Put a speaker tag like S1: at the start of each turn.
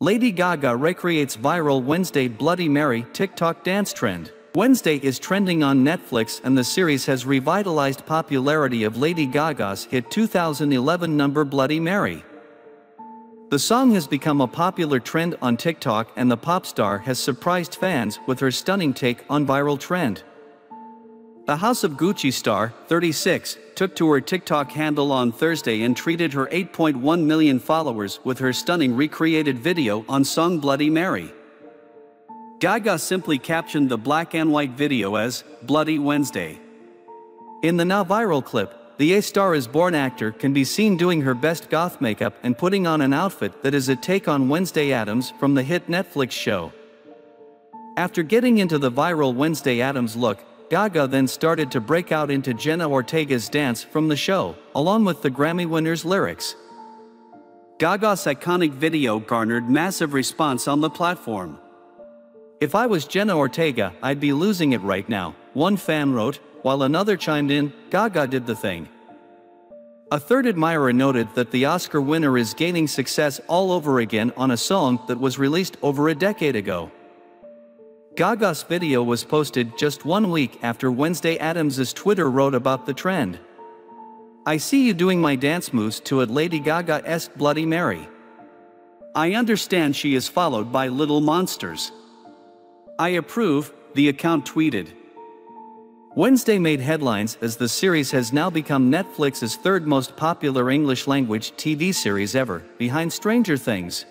S1: Lady Gaga recreates viral Wednesday Bloody Mary TikTok dance trend. Wednesday is trending on Netflix and the series has revitalized popularity of Lady Gaga's hit 2011 number Bloody Mary. The song has become a popular trend on TikTok and the pop star has surprised fans with her stunning take on viral trend. The House of Gucci star, 36, took to her TikTok handle on Thursday and treated her 8.1 million followers with her stunning recreated video on song Bloody Mary. Gaga simply captioned the black and white video as Bloody Wednesday. In the now viral clip, the A Star is Born actor can be seen doing her best goth makeup and putting on an outfit that is a take on Wednesday Addams from the hit Netflix show. After getting into the viral Wednesday Addams look, Gaga then started to break out into Jenna Ortega's dance from the show, along with the Grammy winner's lyrics. Gaga's iconic video garnered massive response on the platform. If I was Jenna Ortega, I'd be losing it right now, one fan wrote, while another chimed in, Gaga did the thing. A third admirer noted that the Oscar winner is gaining success all over again on a song that was released over a decade ago. Gaga's video was posted just one week after Wednesday Addams' Twitter wrote about the trend. I see you doing my dance moves to a Lady Gaga-esque Bloody Mary. I understand she is followed by little monsters. I approve, the account tweeted. Wednesday made headlines as the series has now become Netflix's third most popular English language TV series ever, behind Stranger Things.